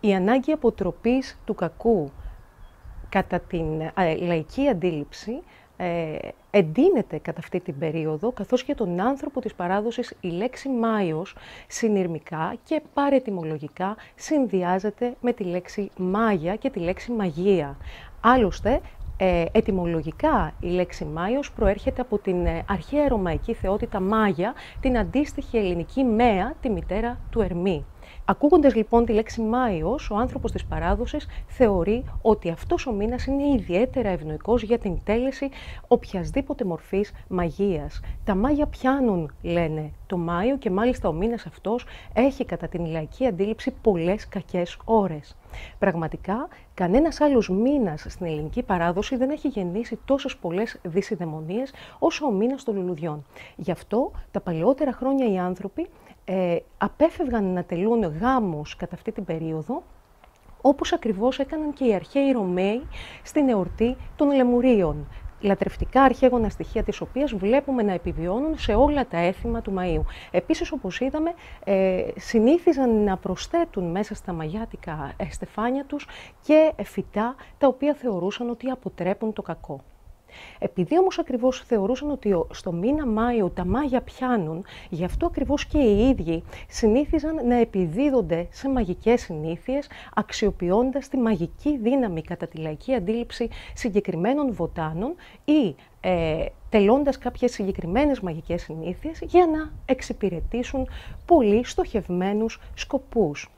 Η ανάγκη αποτροπής του κακού κατά την ε, λαϊκή αντίληψη ε, εντείνεται κατά αυτή την περίοδο, καθώς για τον άνθρωπο της παράδοσης η λέξη Μάιος συνειρμικά και παρετιμολογικά συνδυάζεται με τη λέξη Μάγια και τη λέξη Μαγεία. Άλλωστε, ε, ετυμολογικά η λέξη Μάιος προέρχεται από την ε, αρχαία ρωμαϊκή θεότητα Μάγια, την αντίστοιχη ελληνική Μέα, τη μητέρα του Ερμή. Ακούγοντας λοιπόν τη λέξη Μάιος, ο άνθρωπος της παράδοσης θεωρεί ότι αυτός ο μήνας είναι ιδιαίτερα ευνοϊκός για την τέλεση οποιασδήποτε μορφής μαγείας. Τα μάγια πιάνουν, λένε, το Μάιο και μάλιστα ο μήνας αυτός έχει κατά την λαϊκή αντίληψη πολλές κακές ώρες. Πραγματικά, κανένας άλλος μήνας στην ελληνική παράδοση δεν έχει γεννήσει τόσες πολλές δυσιδαιμονίες όσο ο μήνας των λουλουδιών. Γι' αυτό, τα παλαιότερα χρόνια οι άνθρωποι ε, απέφευγαν να τελούν γάμους κατά αυτή την περίοδο, όπως ακριβώς έκαναν και οι αρχαίοι Ρωμαίοι στην εορτή των Λεμουρίων, λατρευτικά αρχαίγωνα στοιχεία της οποίας βλέπουμε να επιβιώνουν σε όλα τα έθιμα του Μαΐου. Επίσης, όπως είδαμε, ε, συνήθιζαν να προσθέτουν μέσα στα μαγιάτικα στεφάνια τους και φυτά τα οποία θεωρούσαν ότι αποτρέπουν το κακό. Επειδή όμως ακριβώς θεωρούσαν ότι στο μήνα Μάιο τα μάγια πιάνουν, γι' αυτό ακριβώς και οι ίδιοι συνήθιζαν να επιδίδονται σε μαγικές συνήθειες, αξιοποιώντας τη μαγική δύναμη κατά τη λαϊκή αντίληψη συγκεκριμένων βοτάνων ή ε, τελώντας κάποιες συγκεκριμένες μαγικές συνήθειες για να εξυπηρετήσουν πολύ στοχευμένους σκοπούς.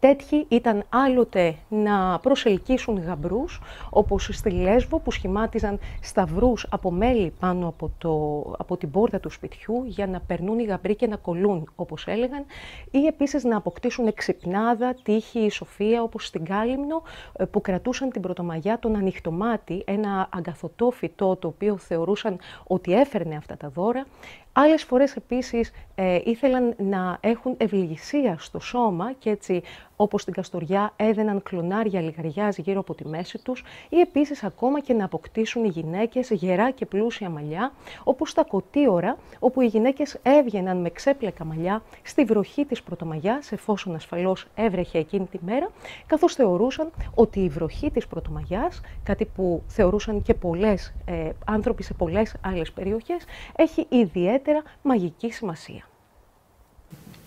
Τέτοιοι ήταν άλλοτε να προσελκύσουν γαμπρούς, όπως στη Λέσβο που σχημάτιζαν σταυρούς από μέλι πάνω από, το, από την πόρτα του σπιτιού για να περνούν οι γαμπροί και να κολλούν, όπως έλεγαν, ή επίσης να αποκτήσουν εξυπνάδα, τύχη ή σοφία, όπως στην Κάλυμνο, ε, που κρατούσαν την πρωτομαγιά τον ανοιχτομάτι, ένα αγκαθωτό φυτό το οποίο θεωρούσαν ότι έφερνε αυτά τα δώρα. Άλλες φορές επίσης ε, ήθελαν να έχουν ευληγησία στο σώμα και έτσι όπως στην Καστοριά έδαιναν κλονάρια λιγαριάς γύρω από τη μέση τους ή επίσης ακόμα και να αποκτήσουν οι γυναίκες γερά και πλούσια μαλλιά όπως στα κοτίωρα όπου οι γυναίκες έβγαιναν με ξέπλεκα μαλλιά στη βροχή της Πρωτομαγιάς εφόσον ασφαλώς έβρεχε εκείνη τη μέρα καθώς θεωρούσαν ότι η βροχή της Πρωτομαγιάς, κάτι που θεωρούσαν και πολλές ε, άνθρωποι σε πολλές άλλες περιοχές, έχει ιδιαίτερα μαγική σημασία.